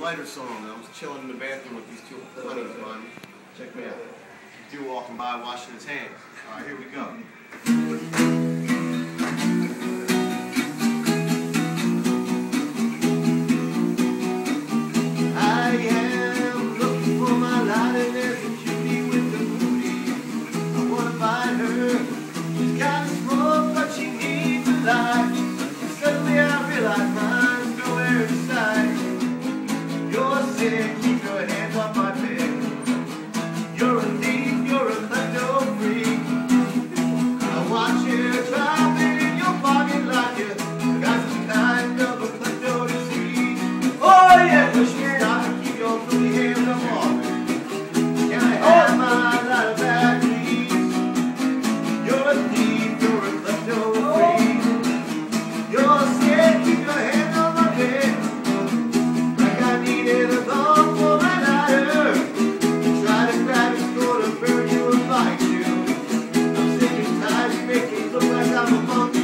lighter song. I was chilling in the bathroom with these two honeys of mine. Check me out. Dude walking by washing his hands. All right, here we go. Suddenly I'm a monkey.